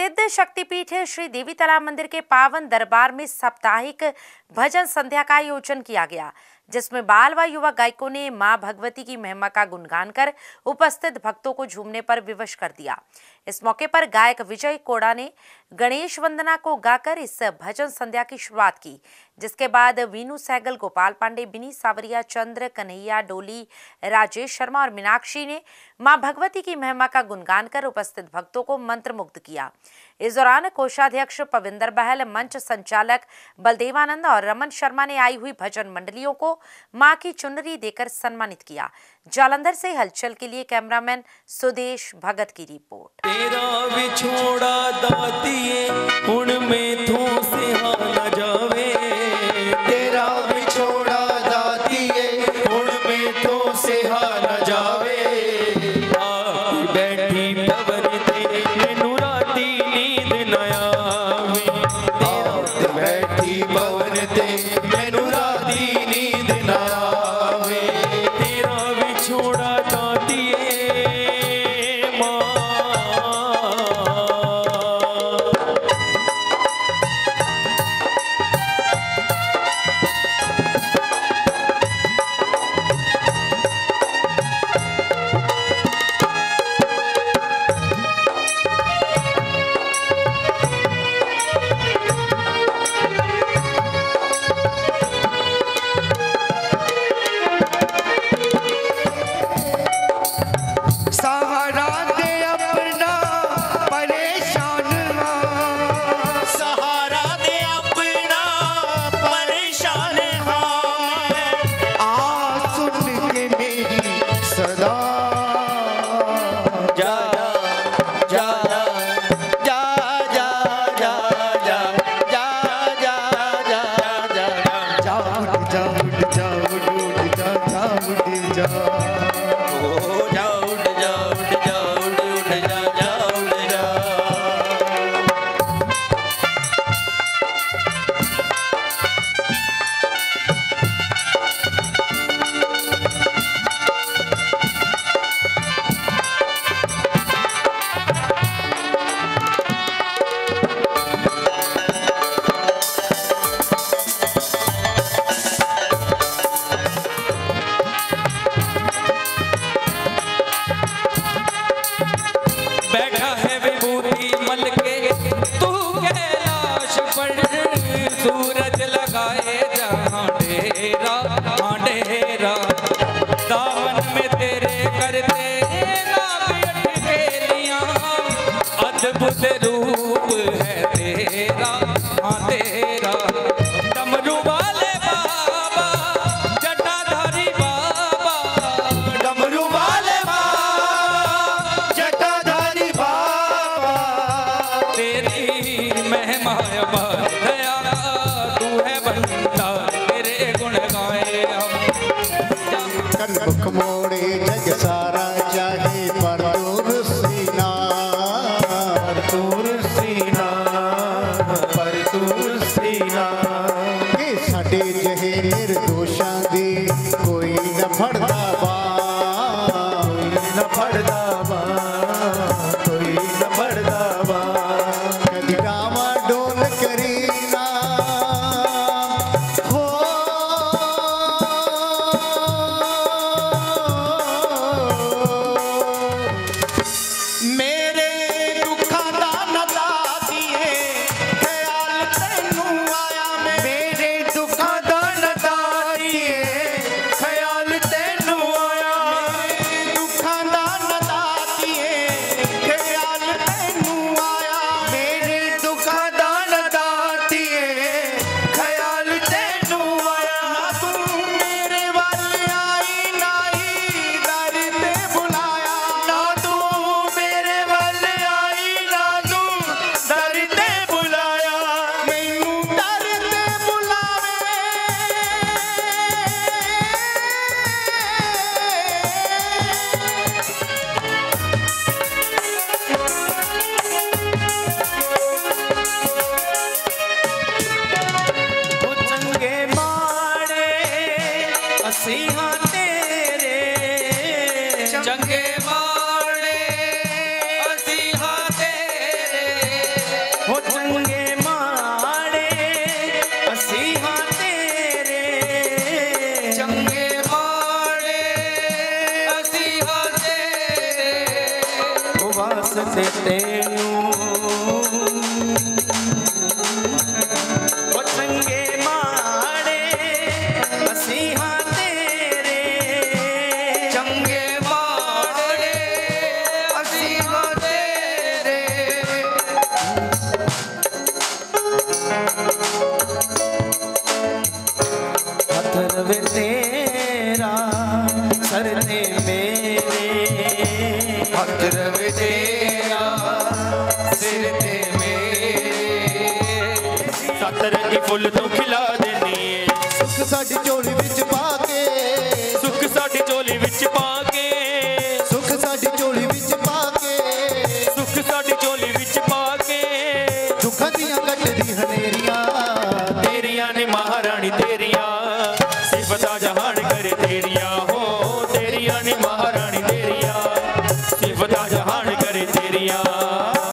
प्रसिद्ध शक्तिपीठ श्री देवी तालाब मंदिर के पावन दरबार में साप्ताहिक भजन संध्या का आयोजन किया गया, जिसमें बाल व युवा गायकों ने माँ भगवती की महिमा का गुणगान कर उपस्थित भक्तों को झूमने पर विवश कर दिया। इस मौके पर गायक विजय कोड़ा ने गणेश वंदना को गाकर इस भजन संध्या की शुरुआत की। जिसके बाद वीनू सहगल, गोपाल पांडे, बिनी सावरिया, चंद्र, कन्हैया, डोली, राजेश शर्मा और मीनाक्षी ने माँ भगवती की महिमा का गुणगान कर उपस्थित भक्तों को मंत्रमुग्ध किया। इस दौरान कोषाध्यक्ष पविंदर बहल, मंच संचालक बलदेवानंद और रमन शर्मा ने आई हुई भजन मंडलियों को माँ की चुनरी देकर सम्मानित किया। जालंधर से हलचल के लिए कैमरामैन सुदेश भगत की रिपोर्ट। तेरा विछोड़ा दातिए दिए जा चंगे माँ ਮੇਰੇ ਹੱਥ ਫੁੱਲ ਤੂੰ ਖਿਲਾ ਦੇਨੀ ਏ। ਸਾਡੀ ਝੋਲੀ ਵਿੱਚ ਪਾ